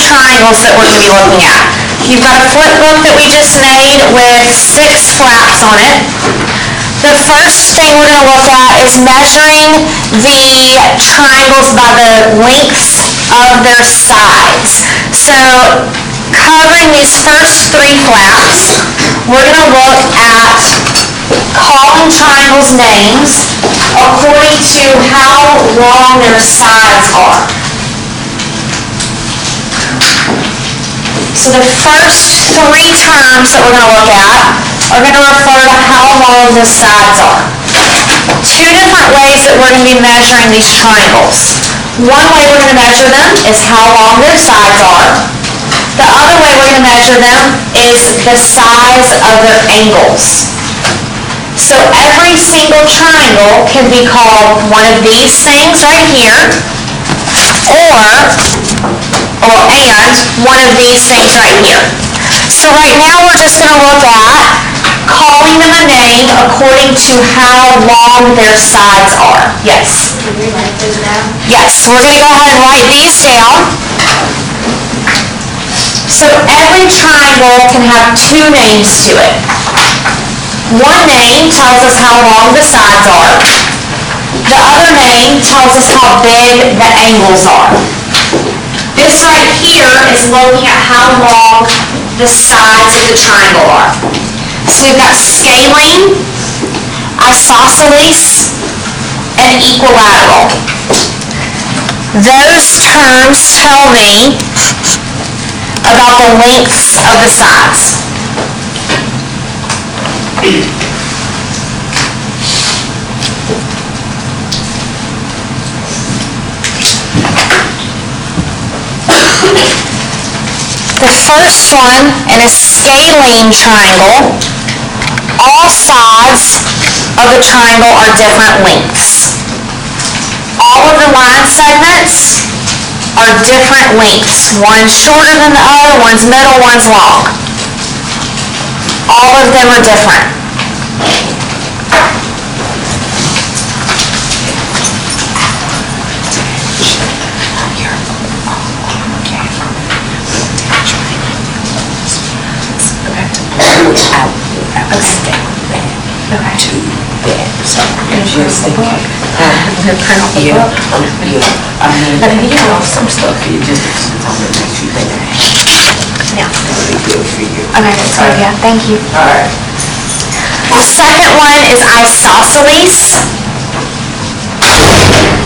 triangles that we're gonna be looking at. You've got a flip book that we just made with six flaps on it. The first thing we're gonna look at is measuring the triangles by the lengths of their sides. So covering these first three flaps, we're gonna look at calling triangles names according to how long their sides are. So the first three terms that we're gonna look at are gonna refer to how long the sides are. Two different ways that we're gonna be measuring these triangles. One way we're gonna measure them is how long their sides are. The other way we're gonna measure them is the size of their angles. So every single triangle can be called one of these things right here, or, or and, one of these things right here. So right now, we're just gonna look at calling them a name according to how long their sides are. Yes? Can we write those down? Yes, we're gonna go ahead and write these down. So every triangle can have two names to it. One name tells us how long the sides are. The other name tells us how big the angles are. This right here is looking at how long the sides of the triangle are. So we've got scalene, isosceles, and equilateral. Those terms tell me about the lengths of the sides. The first one, in a scalene triangle, all sides of the triangle are different lengths. All of the line segments are different lengths. One's shorter than the other, one's middle, one's long. All of them are different. Yeah, um, yeah, I mean, you know, some stuff, it just on what makes you think. Yeah. It'll be good for you. Okay, so yeah, thank you. All right. The second one is isosceles. And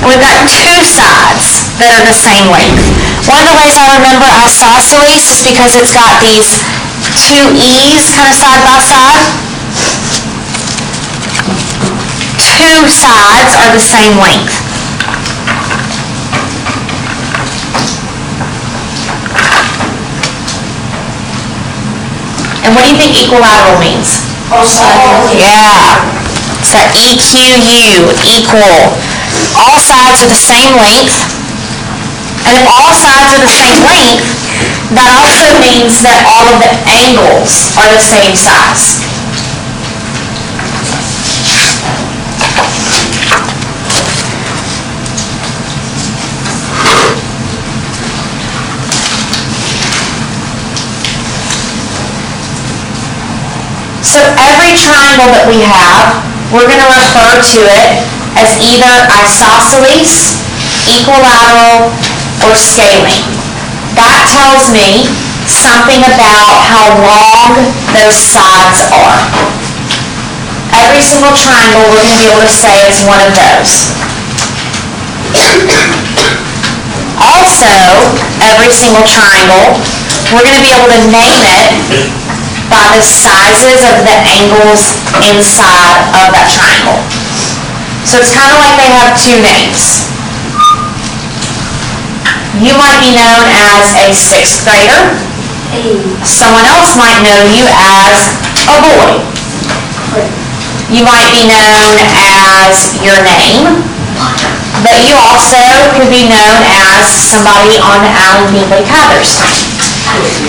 we've got two sides that are the same length. One of the ways I remember isosceles is because it's got these two E's kind of side by side. Two sides are the same length. And what do you think equilateral means? Yeah. So EQU, equal. All sides are the same length. And if all sides are the same length, that also means that all of the angles are the same size. So every triangle that we have, we're gonna refer to it as either isosceles, equilateral, or scalene. That tells me something about how long those sides are. Every single triangle, we're gonna be able to say is one of those. Also, every single triangle, we're gonna be able to name it by the sizes of the angles inside of that triangle. So it's kind of like they have two names. You might be known as a sixth grader. Someone else might know you as a boy. You might be known as your name, but you also could be known as somebody on the Allen Beasley Cathers.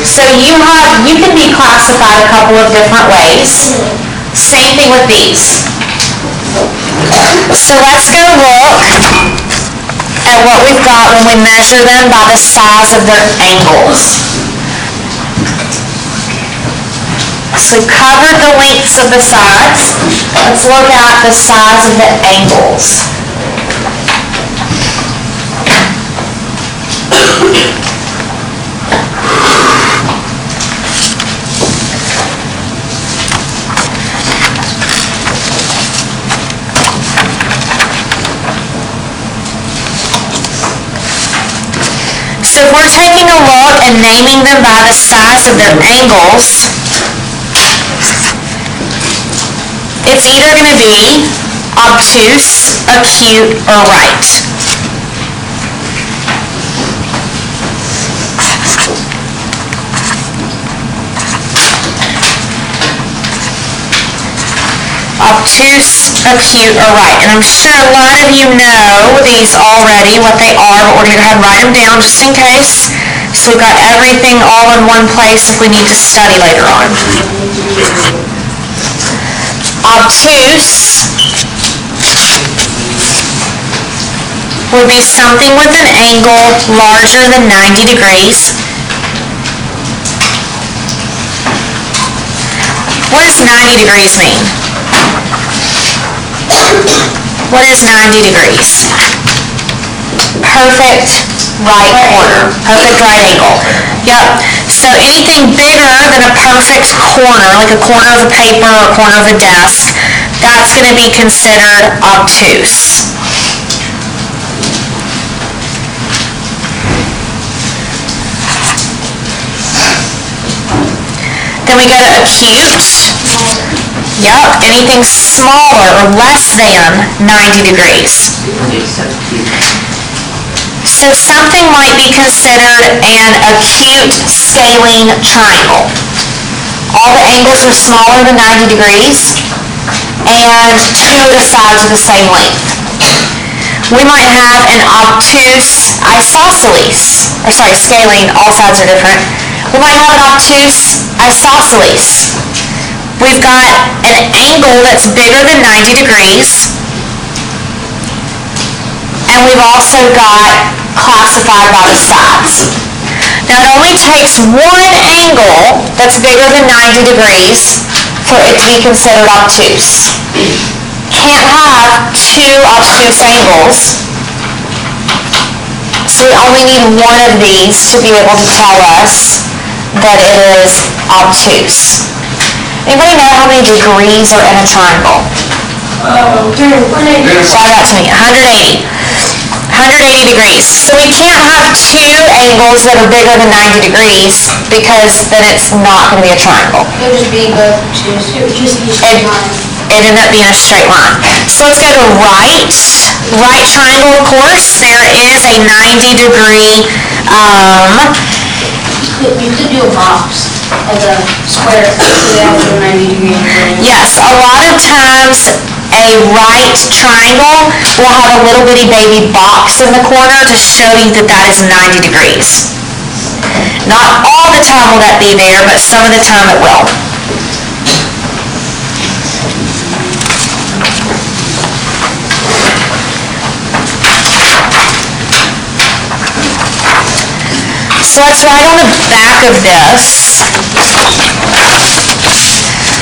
So you have, you can be classified a couple of different ways. Same thing with these. So let's go look at what we've got when we measure them by the size of their angles. So covered the lengths of the sides. Let's look at the size of the angles. We're taking a look and naming them by the size of their angles, it's either going to be obtuse, acute, or right. Obtuse, acute, or right. And I'm sure a lot of you know these already, what they are, but we're gonna go ahead and write them down just in case. So we've got everything all in one place if we need to study later on. Obtuse would be something with an angle larger than 90 degrees. What does 90 degrees mean? What is 90 degrees? Perfect right corner, perfect right angle. Yep, so anything bigger than a perfect corner, like a corner of a paper or a corner of a desk, that's gonna be considered obtuse. Then we go to acute. Yep, anything smaller or less than 90 degrees. So something might be considered an acute scalene triangle. All the angles are smaller than 90 degrees, and two of the sides are the same length. We might have an obtuse isosceles, or sorry, scalene, all sides are different. We might have an obtuse isosceles. We've got an angle that's bigger than 90 degrees. And we've also got classified by the sides. Now, it only takes one angle that's bigger than 90 degrees for it to be considered obtuse. Can't have two obtuse angles. So we only need one of these to be able to tell us that it is obtuse. Anybody know how many degrees are in a triangle? Slide that to me, 180. 180 degrees. So we can't have two angles that are bigger than 90 degrees because then it's not going to be a triangle. It would just be both twos, it would just be straight line. It ended up being a straight line. So let's go to right. Right triangle, of course, there is a 90 degree, um, You could, you could do a box, like a square, so they ninety degree angle. Yes, a lot of times a right triangle will have a little bitty baby box in the corner to show you that that is 90 degrees. Not all the time will that be there, but some of the time it will. So let's write on the back of this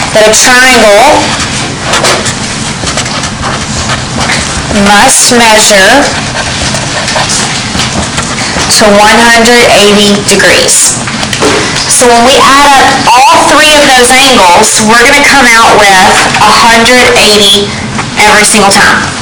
that a triangle must measure to 180 degrees. So when we add up all three of those angles, we're going to come out with 180 every single time.